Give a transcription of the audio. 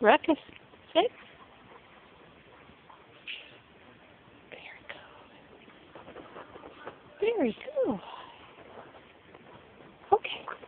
Ruckus. Six. go. There Very go. Okay.